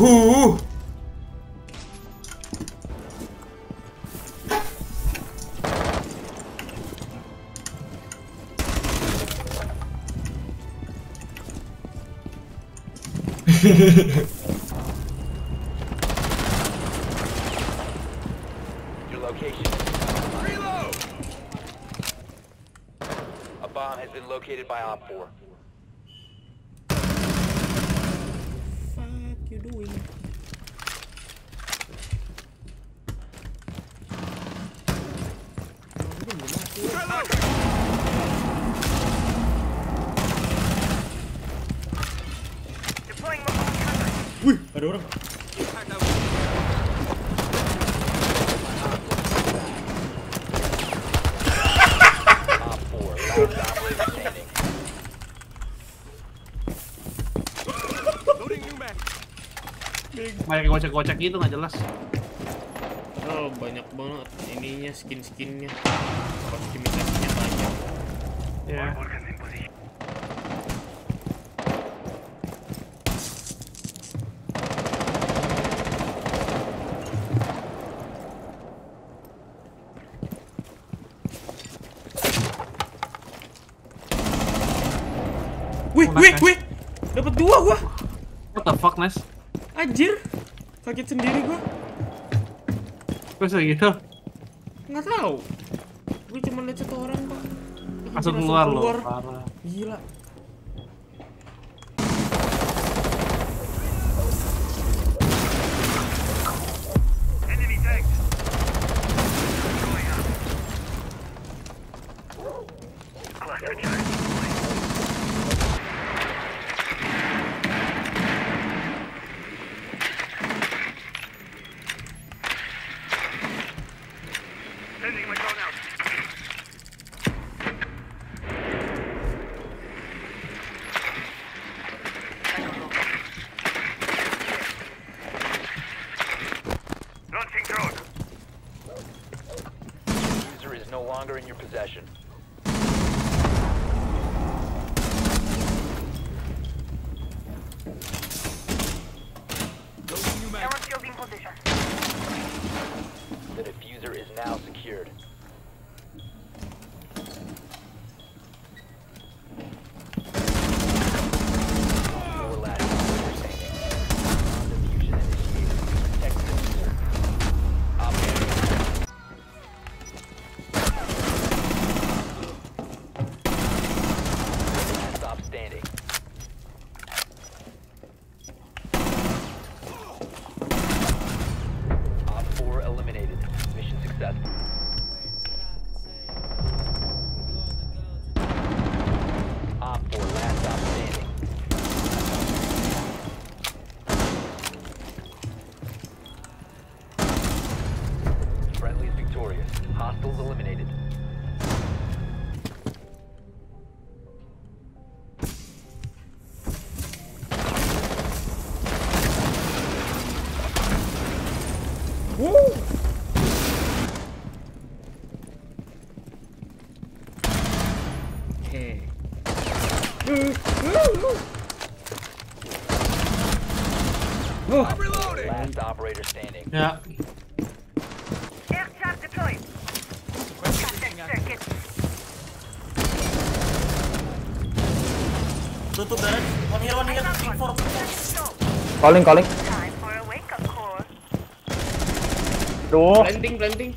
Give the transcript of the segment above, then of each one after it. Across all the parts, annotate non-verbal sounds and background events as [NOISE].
Uhu. [LAUGHS] Your location. Reload! A bomb has been located by Op 4. You doing? Wih, ada orang. Kayak gocek-gocek gitu nggak jelas. Oh, banyak banget ininya skin-skinnya. Kostumisasinya banyak. Ya. Wih, Oh, wih, nice. wih. Dapat dua gua. What the fuck, Nes? Anjir. Sakit sendiri gua. Bisa gitu. Nggak tahu. Gue cuma lihat satu orang, Pak. Langsung Anjir, keluar loh. Parah. Gila. your possession. In position. The diffuser is now secured. Successful. Op 4 last stop standing. Friendly's victorious. Hostiles eliminated. Oh. I'm reloading. Last operator standing. Yeah. Deployed. Calling, calling. Time for a wake up call. Blending, blending.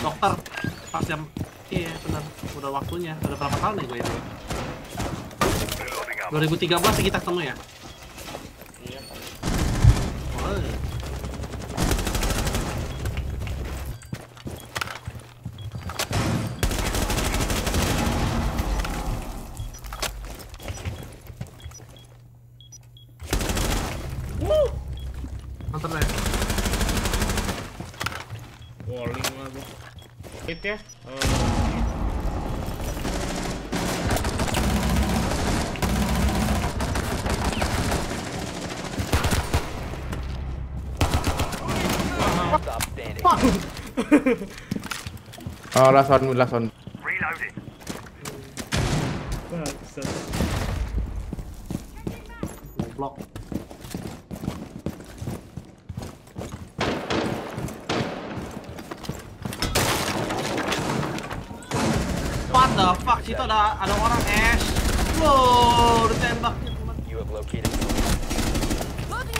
Dokter pas jam iya bener udah waktunya udah berapa tahun nih gue itu? 2013 sih kita ketemu ya ya. Eh, Stop [LAUGHS] standing. Oh, last one, last one. Reloading. bangsat. The fuck? Situ ada ada orang Ash. Wow, ditembak.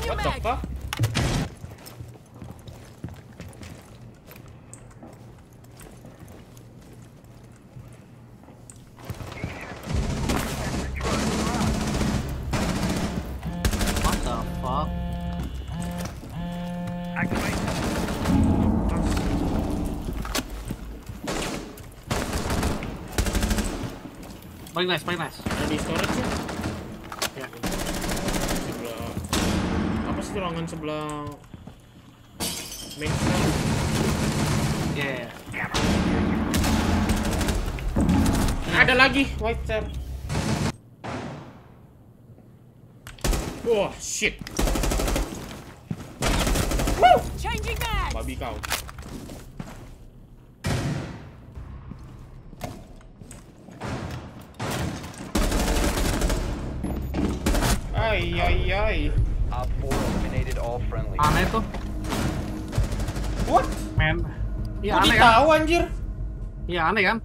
What the fuck? Paling nice, paling nice. Ada di storage ya? Ya. Sebelah apa sih ruangan sebelah main floor? Yeah. Ada lagi white tab. Wah, shit. Woo! Changing mag. Babi kau. Ay, ay, ay. Op 4 eliminated all friendly. Aneh tuh, What? men. Iya aneh kan? ditahu anjir? Iya aneh kan?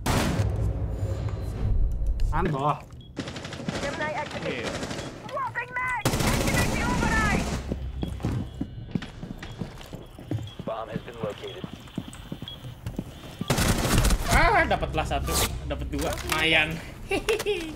Aneh loh. Located. Ah, dapatlah satu, dapat dua. Mayan. Hehehe. [LAUGHS]